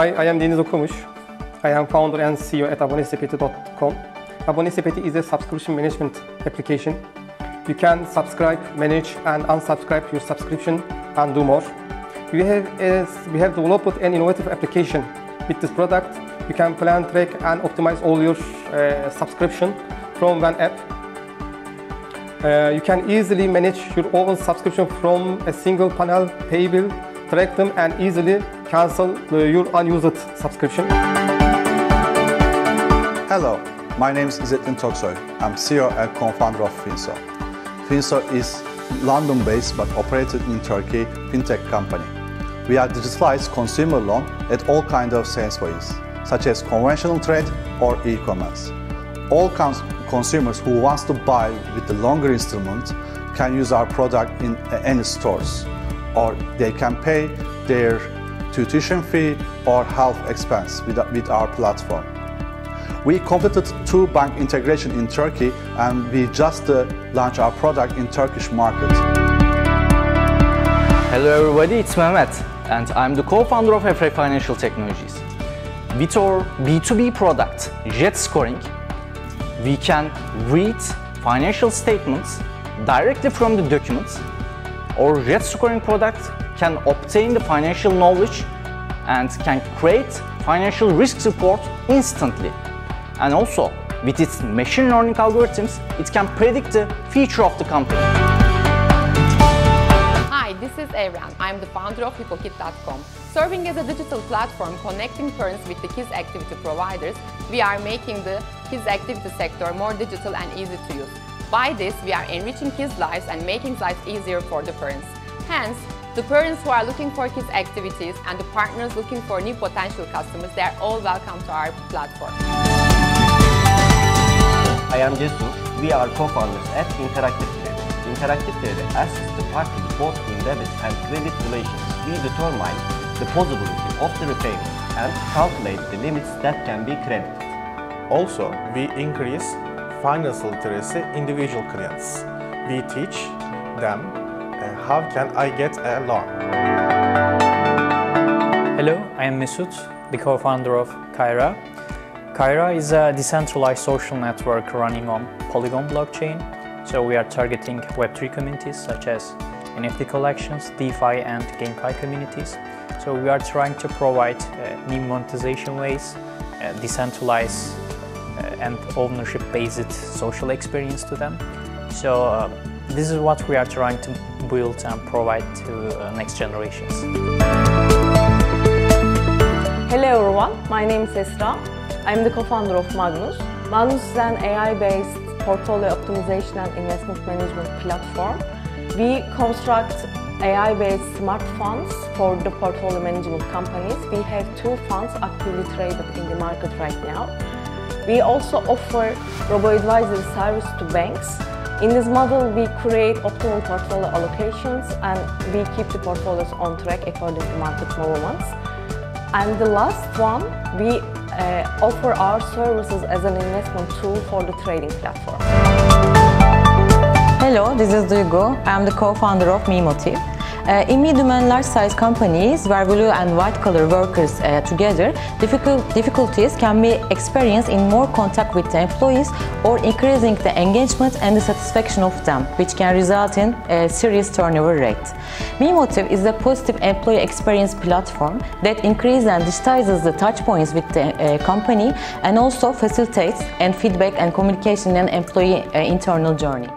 Hi, I am Deniz Okumuş. I am founder and CEO at abonesepeti.com. Abonesepeti is a subscription management application. You can subscribe, manage and unsubscribe your subscription and do more. We have, we have developed an innovative application. With this product, you can plan, track and optimize all your uh, subscription from one app. Uh, you can easily manage your own subscription from a single panel, pay bill, track them and easily cancel your unused subscription. Hello, my name is İzzettin Toksoy. I'm CEO and co-founder of Finso. Finso is London-based but operated in Turkey fintech company. We are digitalized consumer loan at all kinds of sales ways, such as conventional trade or e-commerce. All cons consumers who wants to buy with the longer instrument can use our product in any stores, or they can pay their tuition fee or health expense with, our platform. We completed two bank integration in Turkey and we just uh, launched our product in Turkish market. Hello everybody, it's Mehmet and I'm the co-founder of Efrey Financial Technologies. With our B2B product, Jet Scoring, we can read financial statements directly from the documents. Our Jet Scoring product can obtain the financial knowledge and can create financial risk report instantly. And also, with its machine learning algorithms, it can predict the future of the company. Hi, this is Evren. I'm the founder of HippoKit.com. Serving as a digital platform connecting parents with the kids activity providers, we are making the kids activity sector more digital and easy to use. By this, we are enriching kids' lives and making life easier for the parents. Hence, the parents who are looking for kids activities and the partners looking for new potential customers, they are all welcome to our platform. I am Cesur. We are co-founders at Interactive Trader. Interactive Trader assists the parties both in debit and credit relations. We determine the possibility of the repayment and calculate the limits that can be credited. Also, we increase financial literacy individual clients. We teach them how can I get a loan. Hello, I am Mesut, the co-founder of Kyra. Kyra is a decentralized social network running on Polygon blockchain. So we are targeting Web3 communities such as NFT collections, DeFi and GameFi communities. So we are trying to provide uh, new monetization ways, uh, decentralized uh, and ownership-based social experience to them. So uh, this is what we are trying to build and provide to uh, next generations. Hello everyone, my name is Esra. I'm the co-founder of Magnus. Magnus is an AI-based portfolio optimization and investment management platform. We construct AI-based smart funds for the portfolio management companies. We have two funds actively traded in the market right now. We also offer robo-advisory service to banks. In this model, we create optimal portfolio allocations and we keep the portfolios on track according to market movements. And the last one, we uh, offer our services as an investment tool for the trading platform. Hello, this is Duygu. I'm the co-founder of MeMotive. Uh, in medium and large size companies where blue and white collar workers uh, together, difficult, difficulties can be experienced in more contact with the employees or increasing the engagement and the satisfaction of them, which can result in a serious turnover rate. MeMotive is a positive employee experience platform that increases and digitizes the touch points with the uh, company and also facilitates and feedback and communication in employee uh, internal journey.